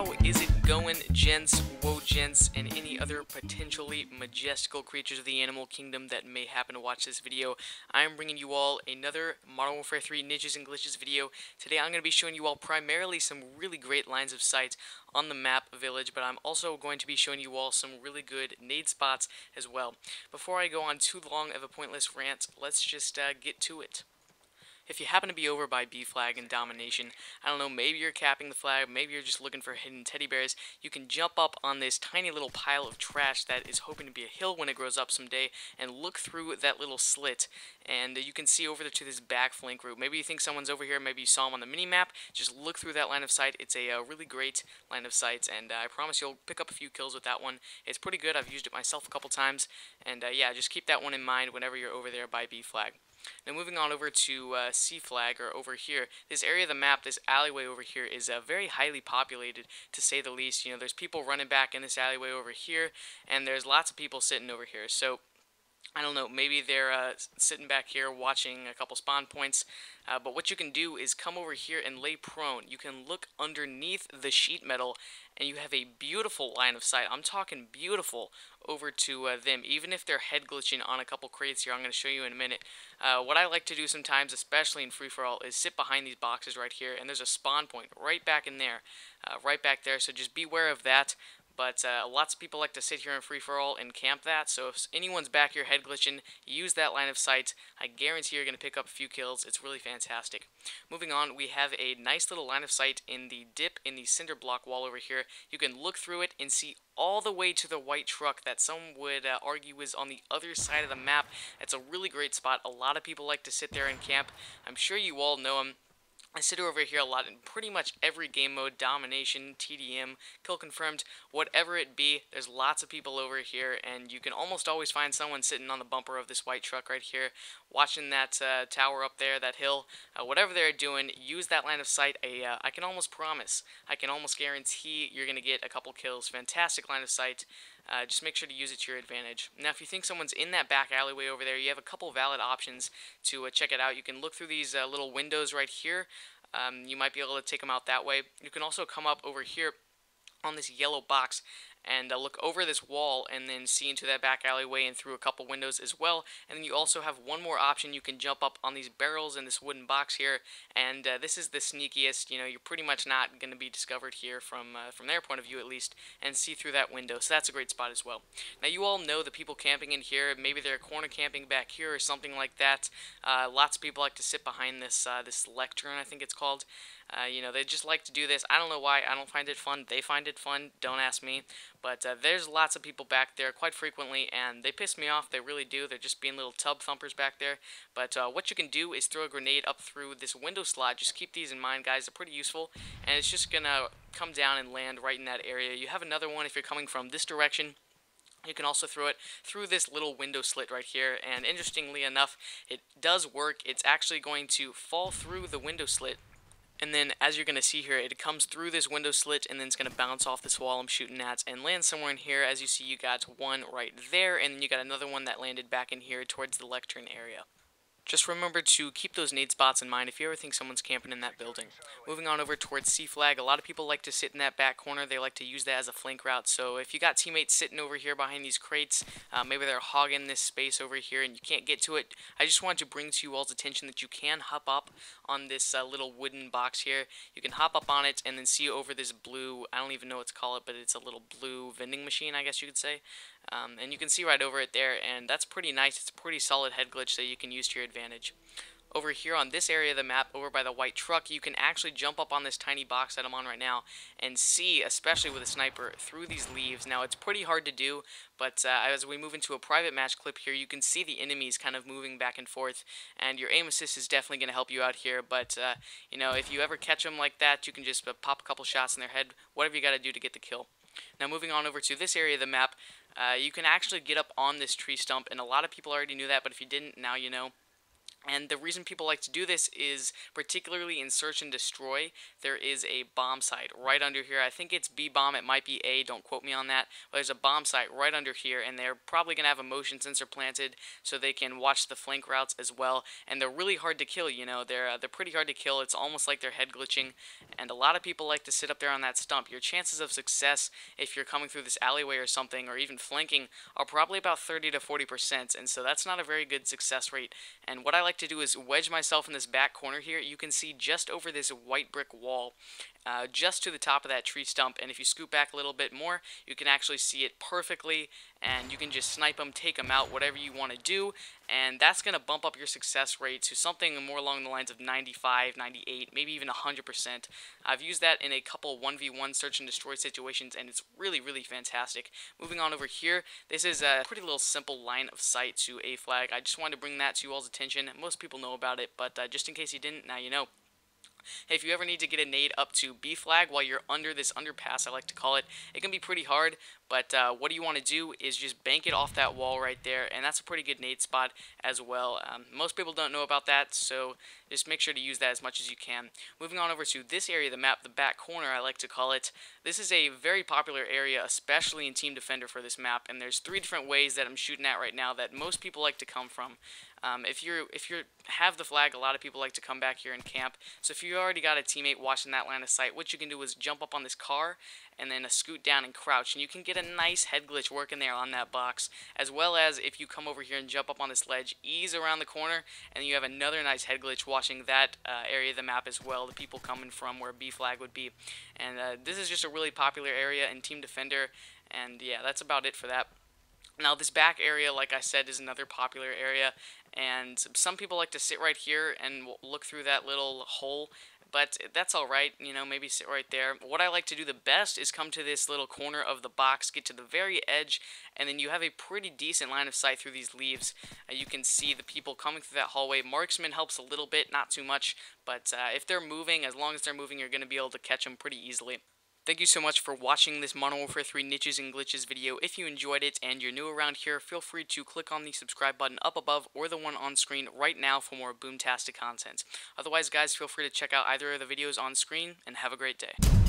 How is it going, gents, whoa gents, and any other potentially majestical creatures of the animal kingdom that may happen to watch this video? I am bringing you all another Modern Warfare 3 Niches and Glitches video. Today I'm going to be showing you all primarily some really great lines of sight on the map village, but I'm also going to be showing you all some really good nade spots as well. Before I go on too long of a pointless rant, let's just uh, get to it if you happen to be over by B flag and domination, I don't know, maybe you're capping the flag, maybe you're just looking for hidden teddy bears, you can jump up on this tiny little pile of trash that is hoping to be a hill when it grows up someday and look through that little slit and you can see over to this back flank route. Maybe you think someone's over here, maybe you saw them on the mini map, just look through that line of sight. It's a uh, really great line of sight and uh, I promise you'll pick up a few kills with that one. It's pretty good, I've used it myself a couple times and uh, yeah, just keep that one in mind whenever you're over there by B flag. Now moving on over to uh, C flag, or over here, this area of the map, this alleyway over here is uh, very highly populated, to say the least. You know, there's people running back in this alleyway over here, and there's lots of people sitting over here. So, I don't know, maybe they're uh, sitting back here watching a couple spawn points, uh, but what you can do is come over here and lay prone. You can look underneath the sheet metal and you have a beautiful line of sight. I'm talking beautiful over to uh, them, even if they're head glitching on a couple crates here. I'm going to show you in a minute. Uh, what I like to do sometimes, especially in free-for-all, is sit behind these boxes right here, and there's a spawn point right back in there, uh, right back there, so just beware of that. But uh, lots of people like to sit here in free-for-all and camp that, so if anyone's back here head glitching, use that line of sight. I guarantee you're going to pick up a few kills. It's really fantastic. Moving on, we have a nice little line of sight in the dip in the cinder block wall over here. You can look through it and see all the way to the white truck that some would uh, argue is on the other side of the map. It's a really great spot. A lot of people like to sit there and camp. I'm sure you all know them. I sit over here a lot in pretty much every game mode, domination, TDM, kill confirmed, whatever it be, there's lots of people over here, and you can almost always find someone sitting on the bumper of this white truck right here, watching that uh, tower up there, that hill, uh, whatever they're doing, use that line of sight. I, uh, I can almost promise, I can almost guarantee you're going to get a couple kills. Fantastic line of sight. Uh, just make sure to use it to your advantage. Now, if you think someone's in that back alleyway over there, you have a couple valid options to uh, check it out. You can look through these uh, little windows right here. Um, you might be able to take them out that way. You can also come up over here on this yellow box and uh, look over this wall and then see into that back alleyway and through a couple windows as well. And then you also have one more option. You can jump up on these barrels in this wooden box here. And uh, this is the sneakiest. You know, you're pretty much not going to be discovered here from uh, from their point of view at least and see through that window. So that's a great spot as well. Now you all know the people camping in here. Maybe they're corner camping back here or something like that. Uh, lots of people like to sit behind this uh, this lectern, I think it's called. Uh, you know, they just like to do this. I don't know why. I don't find it fun. They find it fun. Don't ask me. But uh, there's lots of people back there quite frequently, and they piss me off. They really do. They're just being little tub thumpers back there. But uh, what you can do is throw a grenade up through this window slot. Just keep these in mind, guys. They're pretty useful, and it's just going to come down and land right in that area. You have another one if you're coming from this direction. You can also throw it through this little window slit right here, and interestingly enough, it does work. It's actually going to fall through the window slit and then as you're going to see here, it comes through this window slit and then it's going to bounce off this wall I'm shooting at and land somewhere in here. As you see, you got one right there and then you got another one that landed back in here towards the lectern area. Just remember to keep those nade spots in mind if you ever think someone's camping in that building. Moving on over towards C flag, a lot of people like to sit in that back corner. They like to use that as a flank route. So if you got teammates sitting over here behind these crates, uh, maybe they're hogging this space over here and you can't get to it, I just wanted to bring to you all's attention that you can hop up on this uh, little wooden box here. You can hop up on it and then see over this blue, I don't even know what to call it, but it's a little blue vending machine, I guess you could say. Um, and you can see right over it there, and that's pretty nice. It's a pretty solid head glitch that you can use to your advantage. Over here on this area of the map, over by the white truck, you can actually jump up on this tiny box that I'm on right now and see, especially with a sniper, through these leaves. Now, it's pretty hard to do, but uh, as we move into a private match clip here, you can see the enemies kind of moving back and forth, and your aim assist is definitely going to help you out here, but, uh, you know, if you ever catch them like that, you can just uh, pop a couple shots in their head, whatever you got to do to get the kill. Now, moving on over to this area of the map, uh, you can actually get up on this tree stump, and a lot of people already knew that, but if you didn't, now you know. And the reason people like to do this is particularly in search and destroy, there is a bomb site right under here. I think it's B bomb, it might be A, don't quote me on that. But there's a bomb site right under here, and they're probably going to have a motion sensor planted so they can watch the flank routes as well. And they're really hard to kill, you know, they're, uh, they're pretty hard to kill. It's almost like they're head glitching, and a lot of people like to sit up there on that stump. Your chances of success if you're coming through this alleyway or something, or even flanking, are probably about 30 to 40%, and so that's not a very good success rate. And what I like to do is wedge myself in this back corner here. You can see just over this white brick wall, uh, just to the top of that tree stump. And if you scoot back a little bit more, you can actually see it perfectly. And you can just snipe them, take them out, whatever you want to do. And that's going to bump up your success rate to something more along the lines of 95, 98, maybe even 100%. I've used that in a couple 1v1 search and destroy situations, and it's really, really fantastic. Moving on over here, this is a pretty little simple line of sight to A flag. I just wanted to bring that to you all's attention. Most people know about it, but uh, just in case you didn't, now you know. If you ever need to get a nade up to B flag while you're under this underpass, I like to call it, it can be pretty hard, but uh, what you want to do is just bank it off that wall right there, and that's a pretty good nade spot as well. Um, most people don't know about that, so just make sure to use that as much as you can. Moving on over to this area of the map, the back corner, I like to call it. This is a very popular area, especially in Team Defender for this map, and there's three different ways that I'm shooting at right now that most people like to come from. Um, if you're if you have the flag, a lot of people like to come back here and camp. So if you already got a teammate watching that line of sight, what you can do is jump up on this car and then a scoot down and crouch, and you can get a nice head glitch working there on that box. As well as if you come over here and jump up on this ledge, ease around the corner, and you have another nice head glitch watching that uh, area of the map as well. The people coming from where B flag would be, and uh, this is just a really popular area in Team Defender. And yeah, that's about it for that. Now this back area, like I said, is another popular area, and some people like to sit right here and look through that little hole but that's alright, you know, maybe sit right there. What I like to do the best is come to this little corner of the box, get to the very edge, and then you have a pretty decent line of sight through these leaves. Uh, you can see the people coming through that hallway. Marksman helps a little bit, not too much, but uh, if they're moving, as long as they're moving, you're going to be able to catch them pretty easily. Thank you so much for watching this Modern Warfare 3 Niches and Glitches video. If you enjoyed it and you're new around here, feel free to click on the subscribe button up above or the one on screen right now for more boomtastic content. Otherwise, guys, feel free to check out either of the videos on screen, and have a great day.